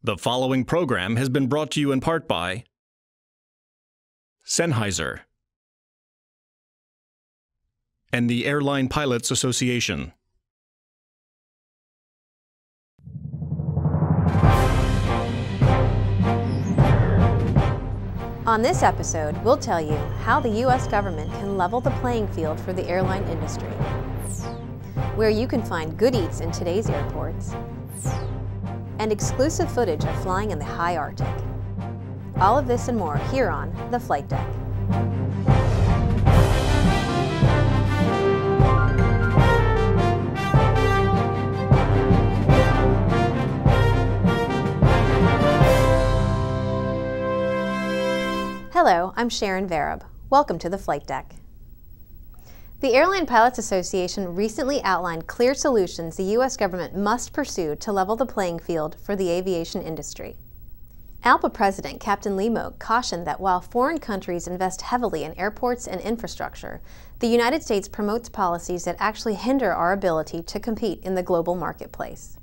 The following program has been brought to you in part by Sennheiser and the Airline Pilots Association. On this episode, we'll tell you how the U.S. government can level the playing field for the airline industry, where you can find good eats in today's airports, and exclusive footage of flying in the high Arctic. All of this and more here on The Flight Deck. Hello, I'm Sharon Varab. Welcome to the Flight Deck. The Airline Pilots Association recently outlined clear solutions the U.S. government must pursue to level the playing field for the aviation industry. ALPA President Captain Moak cautioned that while foreign countries invest heavily in airports and infrastructure, the United States promotes policies that actually hinder our ability to compete in the global marketplace.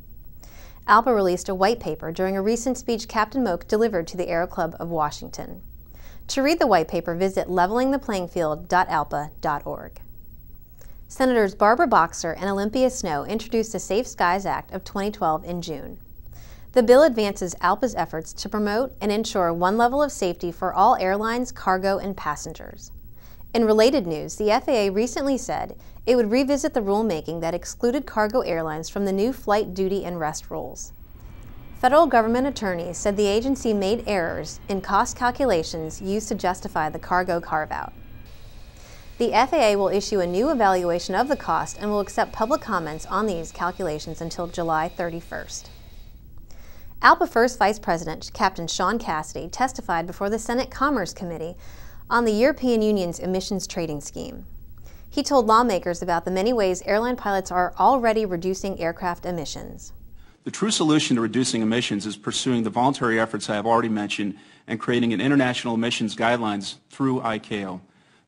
ALPA released a white paper during a recent speech Captain Moak delivered to the Aero Club of Washington. To read the white paper, visit levelingtheplayingfield.alpa.org. Senators Barbara Boxer and Olympia Snowe introduced the Safe Skies Act of 2012 in June. The bill advances ALPA's efforts to promote and ensure one level of safety for all airlines, cargo, and passengers. In related news, the FAA recently said it would revisit the rulemaking that excluded cargo airlines from the new flight duty and rest rules. Federal government attorneys said the agency made errors in cost calculations used to justify the cargo carve-out. The FAA will issue a new evaluation of the cost and will accept public comments on these calculations until July 31st. ALPA First Vice President Captain Sean Cassidy testified before the Senate Commerce Committee on the European Union's emissions trading scheme. He told lawmakers about the many ways airline pilots are already reducing aircraft emissions. The true solution to reducing emissions is pursuing the voluntary efforts I have already mentioned and creating an international emissions guidelines through ICAO.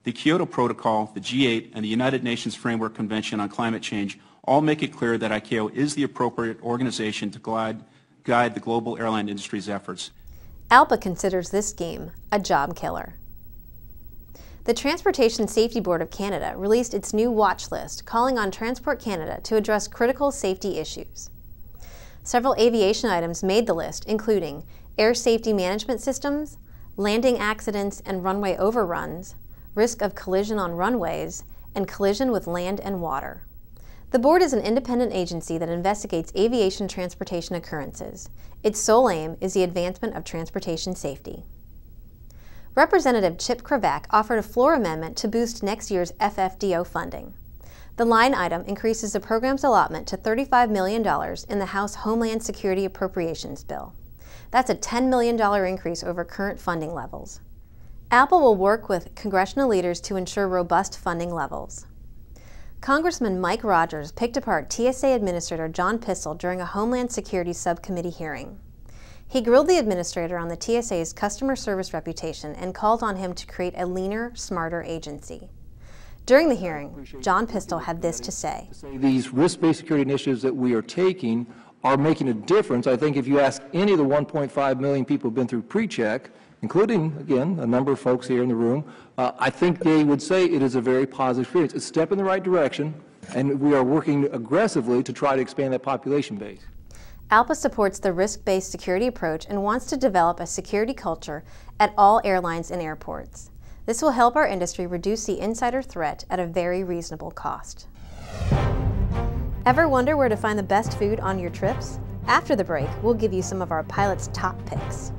The Kyoto Protocol, the G8, and the United Nations Framework Convention on Climate Change all make it clear that ICAO is the appropriate organization to guide, guide the global airline industry's efforts. ALPA considers this scheme a job killer. The Transportation Safety Board of Canada released its new watch list calling on Transport Canada to address critical safety issues. Several aviation items made the list, including air safety management systems, landing accidents and runway overruns, risk of collision on runways, and collision with land and water. The board is an independent agency that investigates aviation transportation occurrences. Its sole aim is the advancement of transportation safety. Representative Chip Cravaack offered a floor amendment to boost next year's FFDO funding. The line item increases the program's allotment to $35 million in the House Homeland Security Appropriations Bill. That's a $10 million increase over current funding levels. ALPA will work with congressional leaders to ensure robust funding levels. Congressman Mike Rogers picked apart TSA Administrator John Pistole during a Homeland Security Subcommittee hearing. He grilled the administrator on the TSA's customer service reputation and called on him to create a leaner, smarter agency. During the hearing, John Pistole had this to say. These risk-based security initiatives that we are taking are making a difference. I think if you ask any of the 1.5 million people who have been through pre-check, including, again, a number of folks here in the room, uh, I think they would say it is a very positive experience. It's a step in the right direction, and we are working aggressively to try to expand that population base. ALPA supports the risk-based security approach and wants to develop a security culture at all airlines and airports. This will help our industry reduce the insider threat at a very reasonable cost. Ever wonder where to find the best food on your trips? After the break, we'll give you some of our pilots' top picks.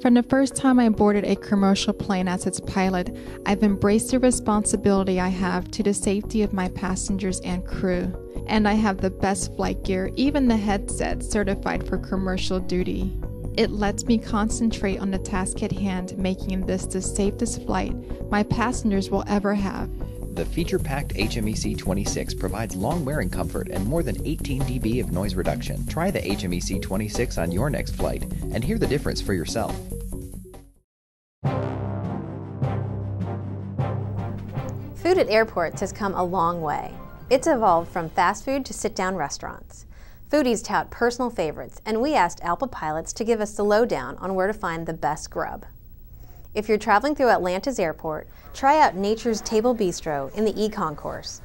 From the first time I boarded a commercial plane as its pilot, I've embraced the responsibility I have to the safety of my passengers and crew. And I have the best flight gear, even the headset certified for commercial duty. It lets me concentrate on the task at hand, making this the safest flight my passengers will ever have. The feature-packed HMEC 26 provides long wearing comfort and more than 18 dB of noise reduction. Try the HMEC 26 on your next flight and hear the difference for yourself. Food at airports has come a long way. It's evolved from fast food to sit-down restaurants. Foodies tout personal favorites, and we asked ALPA pilots to give us the lowdown on where to find the best grub. If you're traveling through Atlanta's airport, try out Nature's Table Bistro in the E-Concourse.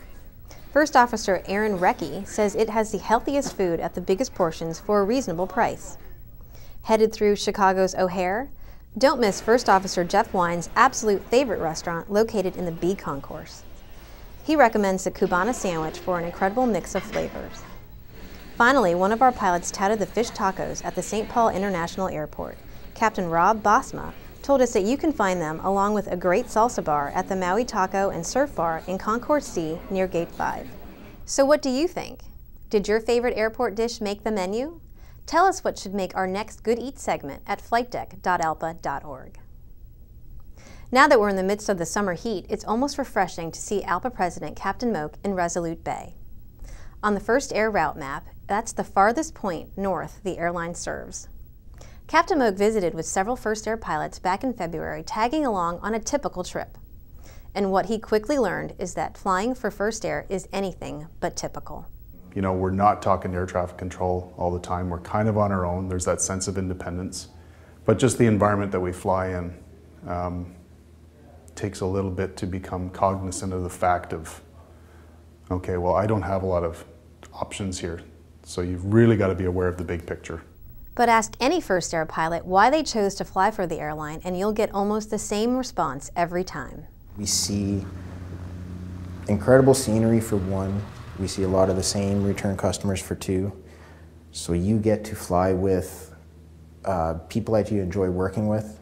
First Officer Aaron Recchi says it has the healthiest food at the biggest portions for a reasonable price. Headed through Chicago's O'Hare? Don't miss First Officer Jeff Wine's absolute favorite restaurant located in the B Concourse. He recommends the Cubana sandwich for an incredible mix of flavors. Finally, one of our pilots touted the fish tacos at the St. Paul International Airport. Captain Rob Bosma told us that you can find them along with a great salsa bar at the Maui Taco and Surf Bar in Concourse C near Gate 5. So what do you think? Did your favorite airport dish make the menu? Tell us what should make our next Good Eat segment at flightdeck.alpa.org. Now that we're in the midst of the summer heat, it's almost refreshing to see ALPA President Captain Moak in Resolute Bay. On the First Air route map, that's the farthest point north the airline serves. Captain Moak visited with several First Air pilots back in February, tagging along on a typical trip. And what he quickly learned is that flying for First Air is anything but typical. You know, we're not talking air traffic control all the time. We're kind of on our own. There's that sense of independence. But just the environment that we fly in um, takes a little bit to become cognizant of the fact of, okay, well, I don't have a lot of options here. So you've really got to be aware of the big picture. But ask any First Air pilot why they chose to fly for the airline, and you'll get almost the same response every time. We see incredible scenery for one. We see a lot of the same return customers for two. So you get to fly with uh, people that you enjoy working with.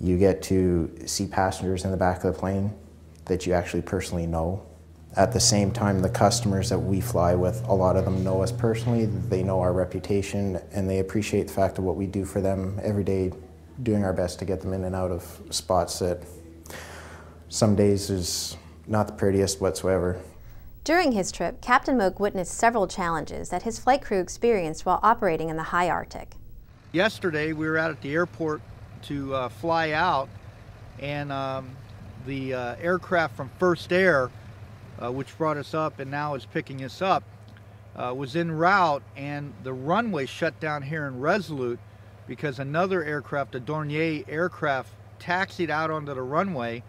You get to see passengers in the back of the plane that you actually personally know at the same time, the customers that we fly with, a lot of them know us personally, they know our reputation, and they appreciate the fact of what we do for them every day, doing our best to get them in and out of spots that some days is not the prettiest whatsoever. During his trip, Captain Moak witnessed several challenges that his flight crew experienced while operating in the high Arctic. Yesterday, we were out at the airport to uh, fly out, and um, the uh, aircraft from First Air uh, which brought us up and now is picking us up, uh, was en route and the runway shut down here in Resolute because another aircraft, a Dornier aircraft, taxied out onto the runway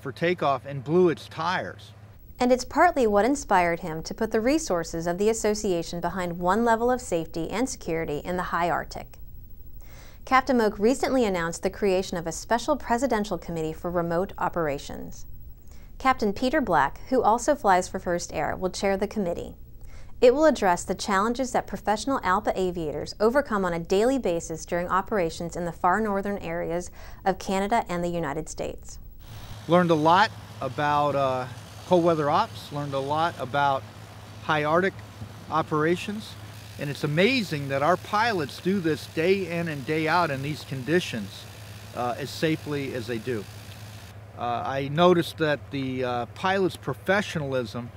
for takeoff and blew its tires. And it's partly what inspired him to put the resources of the association behind one level of safety and security in the high Arctic. Captain Moak recently announced the creation of a special presidential committee for remote operations. Captain Peter Black, who also flies for First Air, will chair the committee. It will address the challenges that professional ALPA aviators overcome on a daily basis during operations in the far northern areas of Canada and the United States. Learned a lot about uh, cold weather ops, learned a lot about high Arctic operations, and it's amazing that our pilots do this day in and day out in these conditions uh, as safely as they do. Uh, I noticed that the uh, pilot's professionalism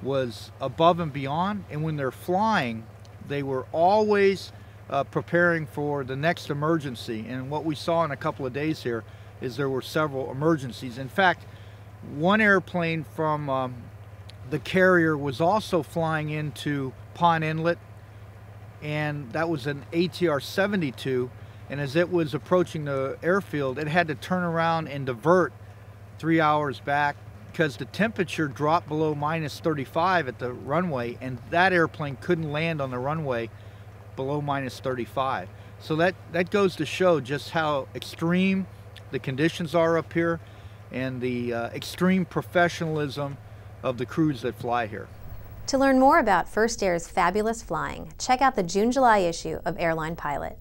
was above and beyond, and when they're flying, they were always uh, preparing for the next emergency. And what we saw in a couple of days here is there were several emergencies. In fact, one airplane from um, the carrier was also flying into Pond Inlet, and that was an ATR 72. And as it was approaching the airfield, it had to turn around and divert three hours back because the temperature dropped below minus 35 at the runway and that airplane couldn't land on the runway below minus 35. So that, that goes to show just how extreme the conditions are up here and the uh, extreme professionalism of the crews that fly here. To learn more about First Air's fabulous flying, check out the June-July issue of Airline Pilot.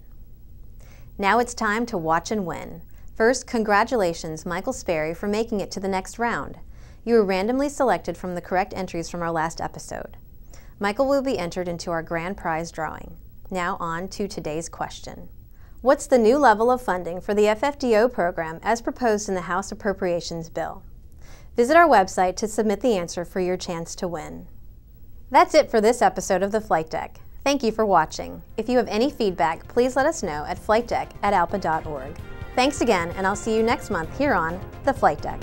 Now it's time to watch and win. First, congratulations, Michael Sperry, for making it to the next round. You were randomly selected from the correct entries from our last episode. Michael will be entered into our grand prize drawing. Now on to today's question. What's the new level of funding for the FFDO program as proposed in the House Appropriations Bill? Visit our website to submit the answer for your chance to win. That's it for this episode of The Flight Deck. Thank you for watching. If you have any feedback, please let us know at flightdeck at alpa.org. Thanks again, and I'll see you next month here on The Flight Deck.